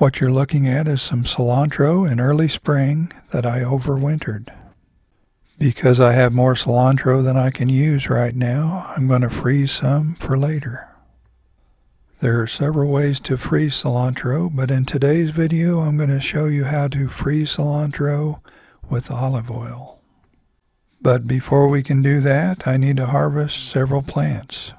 What you're looking at is some cilantro in early spring that I overwintered. Because I have more cilantro than I can use right now, I'm going to freeze some for later. There are several ways to freeze cilantro, but in today's video I'm going to show you how to freeze cilantro with olive oil. But before we can do that, I need to harvest several plants.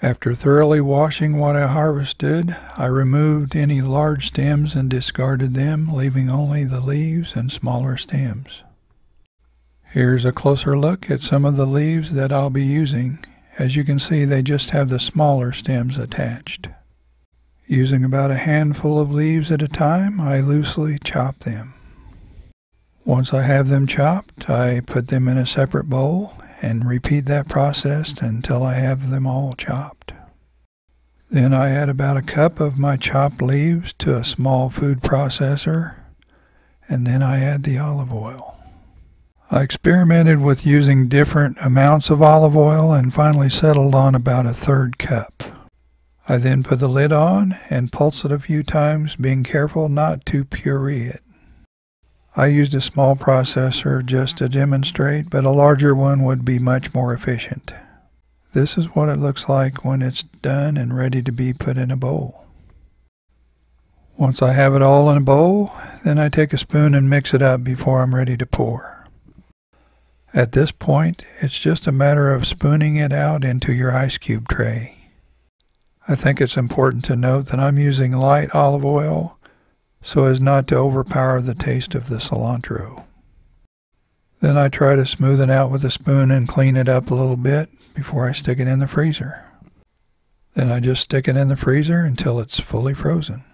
After thoroughly washing what I harvested, I removed any large stems and discarded them, leaving only the leaves and smaller stems. Here's a closer look at some of the leaves that I'll be using. As you can see, they just have the smaller stems attached. Using about a handful of leaves at a time, I loosely chop them. Once I have them chopped, I put them in a separate bowl and repeat that process until I have them all chopped. Then I add about a cup of my chopped leaves to a small food processor, and then I add the olive oil. I experimented with using different amounts of olive oil and finally settled on about a third cup. I then put the lid on and pulse it a few times, being careful not to puree it. I used a small processor just to demonstrate, but a larger one would be much more efficient. This is what it looks like when it's done and ready to be put in a bowl. Once I have it all in a bowl, then I take a spoon and mix it up before I'm ready to pour. At this point, it's just a matter of spooning it out into your ice cube tray. I think it's important to note that I'm using light olive oil so as not to overpower the taste of the cilantro. Then I try to smooth it out with a spoon and clean it up a little bit before I stick it in the freezer. Then I just stick it in the freezer until it's fully frozen.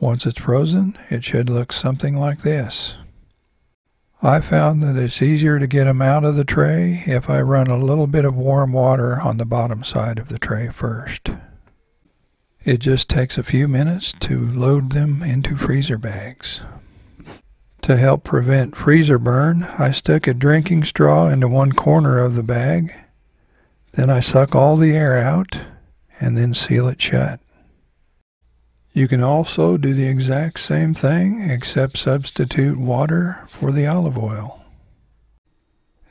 Once it's frozen, it should look something like this. I found that it's easier to get them out of the tray if I run a little bit of warm water on the bottom side of the tray first. It just takes a few minutes to load them into freezer bags. To help prevent freezer burn, I stick a drinking straw into one corner of the bag. Then I suck all the air out and then seal it shut. You can also do the exact same thing except substitute water for the olive oil.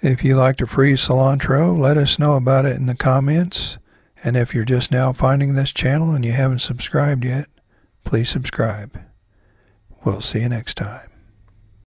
If you like to freeze cilantro, let us know about it in the comments. And if you're just now finding this channel and you haven't subscribed yet, please subscribe. We'll see you next time.